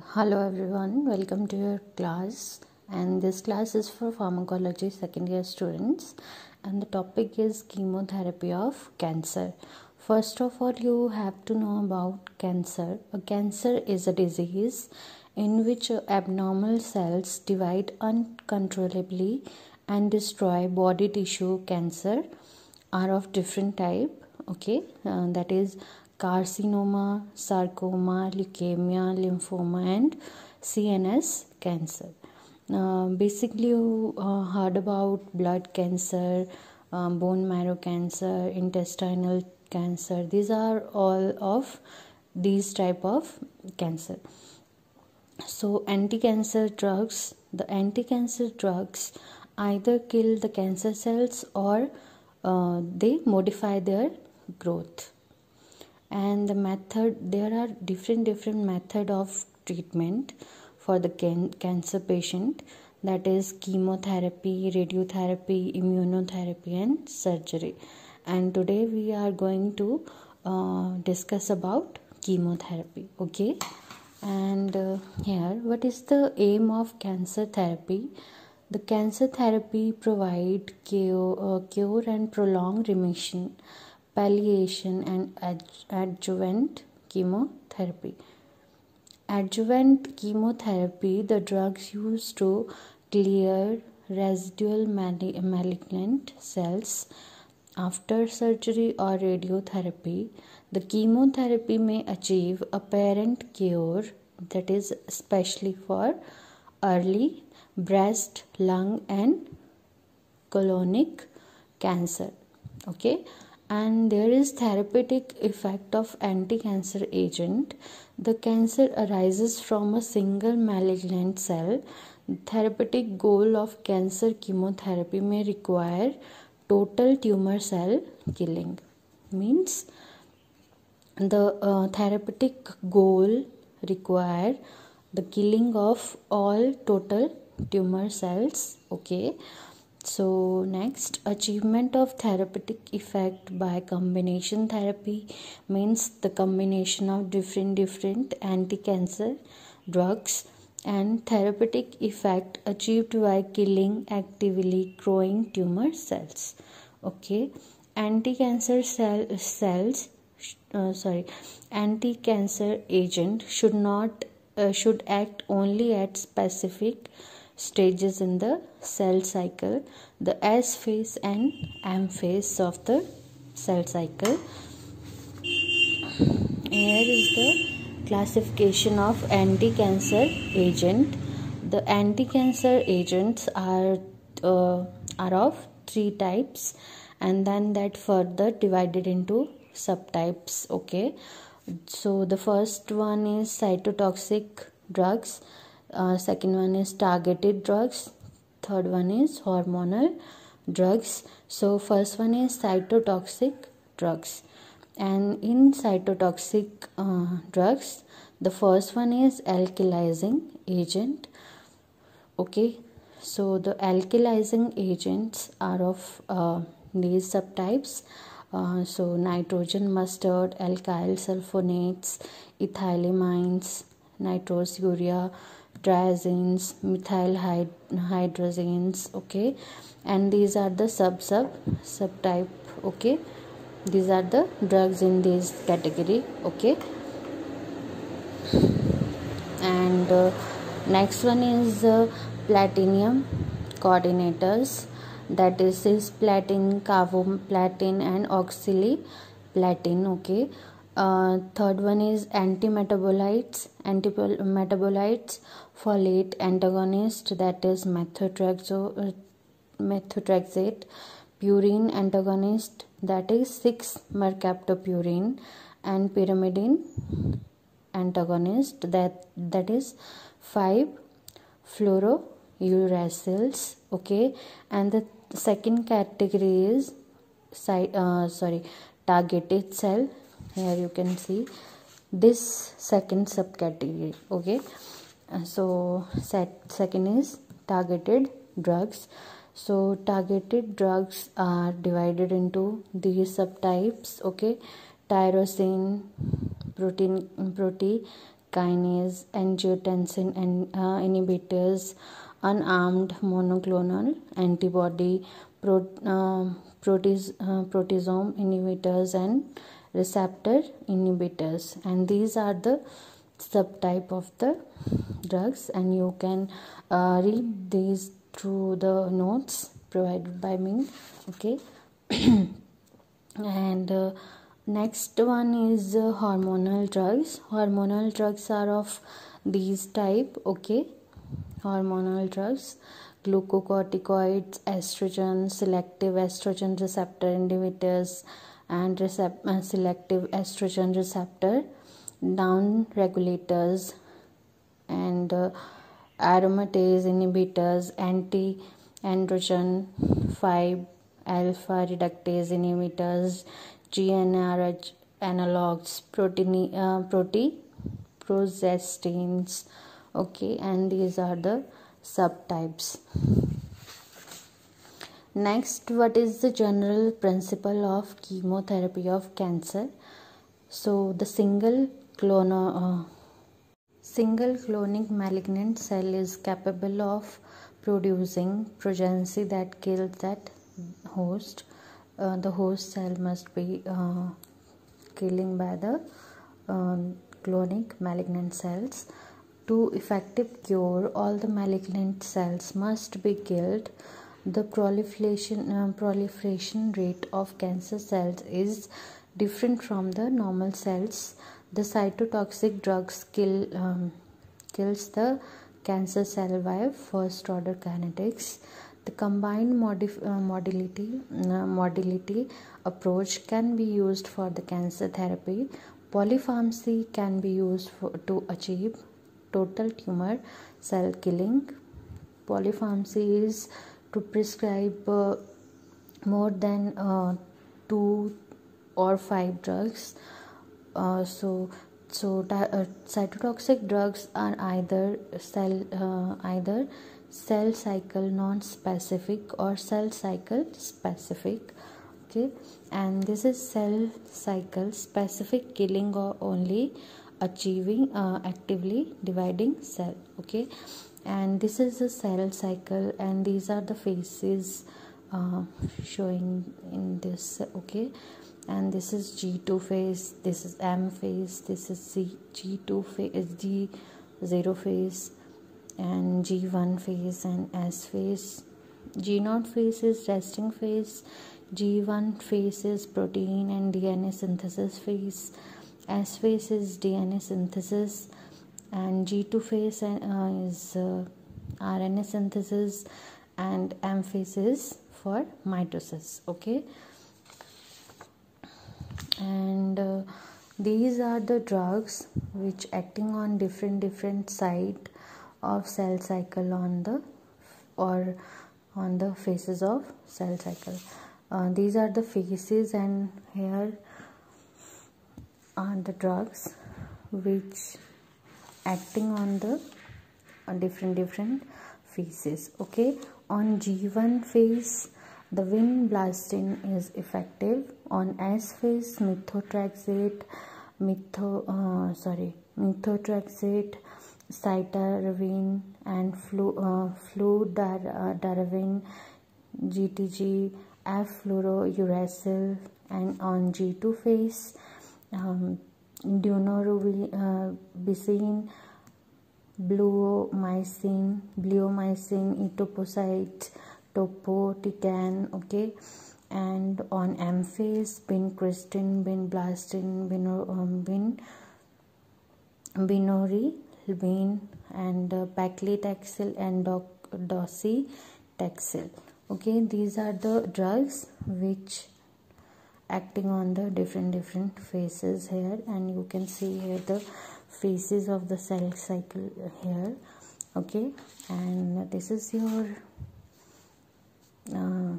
Hello everyone, welcome to your class. And this class is for pharmacology second year students, and the topic is chemotherapy of cancer. First of all, you have to know about cancer. A cancer is a disease in which abnormal cells divide uncontrollably and destroy body tissue. Cancer are of different type. Okay, uh, that is carcinoma, sarcoma, leukemia, lymphoma, and CNS cancer. Uh, basically, you uh, heard about blood cancer, um, bone marrow cancer, intestinal cancer. These are all of these type of cancer. So, anti-cancer drugs. The anti-cancer drugs either kill the cancer cells or uh, they modify their growth and the method there are different different method of treatment for the can- cancer patient. That is chemotherapy radiotherapy immunotherapy and surgery. And today we are going to uh, discuss about chemotherapy okay? And uh, here what is the aim of cancer therapy? The cancer therapy provide cure, uh, cure and prolonged remission palliation and adjuvant chemotherapy. Adjuvant chemotherapy, the drugs used to clear residual malignant cells after surgery or radiotherapy. The chemotherapy may achieve apparent cure, that is, especially for early breast, lung, and colonic cancer. Okay and there is therapeutic effect of anti-cancer agent. The cancer arises from a single malignant cell. Therapeutic goal of cancer chemotherapy may require total tumor cell killing. Means the uh, therapeutic goal require the killing of all total tumor cells okay so next achievement of therapeutic effect by combination therapy means the combination of different different anti-cancer drugs and therapeutic effect achieved by killing actively growing tumor cells. Okay? Anti-cancer cell, cells uh, sorry anti-cancer agent should not uh, should act only at specific stages in the cell cycle the S phase and M phase of the cell cycle. Here is the classification of anti-cancer agent. The anti-cancer agents are uh, are of three types and then that further divided into subtypes okay? So the first one is cytotoxic drugs uh, second one is targeted drugs. Third one is hormonal drugs. So first one is cytotoxic drugs. And in cytotoxic uh, drugs the first one is alkylating agent. Okay? So the alkylating agents are of uh, these subtypes. Uh, so nitrogen mustard alkyl sulfonates ethylamines nitrosourea triazines methyl hydrazines okay? And these are the sub sub subtype okay? These are the drugs in this category okay? And uh, next one is uh, platinum coordinators. That is cisplatin carboplatin and oxaliplatin okay uh, third one is antimetabolites antimetabolites folate antagonist that is methotrexate methotrexate purine antagonist that is 6 mercaptopurine and pyrimidine antagonist that that is 5 fluorouracils okay? And the second category is uh, sorry targeted cell here you can see this second subcategory okay? Uh, so set second is targeted drugs. So targeted drugs are divided into these subtypes okay? Tyrosine protein protein kinase, angiotensin and uh, inhibitors, unarmed monoclonal antibody, pro, uh, proteas, uh, proteasome inhibitors, and receptor inhibitors. And these are the subtype of the drugs, and you can uh, read these through the notes provided by me. Okay, and uh, next one is uh, hormonal drugs. Hormonal drugs are of these type. Okay? Hormonal drugs. Glucocorticoids estrogen selective estrogen receptor inhibitors and uh, selective estrogen receptor down regulators and uh, aromatase inhibitors anti androgen 5 alpha reductase inhibitors GnRH analogs, protein, uh, protein progestins. Okay, and these are the subtypes. Next, what is the general principle of chemotherapy of cancer? So, the single clono, uh, single clonic malignant cell is capable of producing progeny that kills that host. Uh, the host cell must be uh, killing by the uh, clonic malignant cells. To effective cure all the malignant cells must be killed the proliferation uh, proliferation rate of cancer cells is different from the normal cells the cytotoxic drugs kill um, kills the cancer cell by first order kinetics the combined modif- uh, modality, uh, modality approach can be used for the cancer therapy. Polypharmacy can be used for, to achieve total tumor cell killing. Polypharmacy is to prescribe uh, more than uh, two or five drugs. Uh, so so uh, cytotoxic drugs are either cell uh, either cell cycle non-specific or cell cycle specific okay and this is cell cycle specific killing or only achieving uh, actively dividing cell okay and this is the cell cycle and these are the phases uh, showing in this okay and this is g2 phase this is m phase this is c g2 phase g0 phase and G1 phase and S phase. G0 phase is resting phase. G1 phase is protein and DNA synthesis phase. S phase is DNA synthesis and G2 phase uh, is uh, RNA synthesis and M phase is for mitosis. Okay, and uh, these are the drugs which acting on different different site of cell cycle on the or on the phases of cell cycle uh, these are the phases and here are the drugs which acting on the on different different phases okay? On g1 phase the vinblastine is effective. On s phase methotrexate metho uh, sorry methotrexate cytarabine and flu, uh, fludarabine, GTG, F-fluorouracil, and on G2 phase, um, daunorubicin, bleomycin, bleomycin, etoposide, topotecan, okay, and on M phase, vincristine, vinblastine, bin, um, bin, binori, Hilbane and uh, paclitaxel and doc, docetaxel. Okay, these are the drugs which acting on the different different phases here. And you can see here the phases of the cell cycle here. Okay? And this is your uh,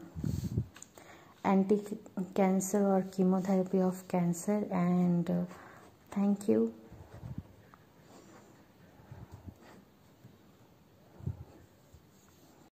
anti-cancer or chemotherapy of cancer. And uh, thank you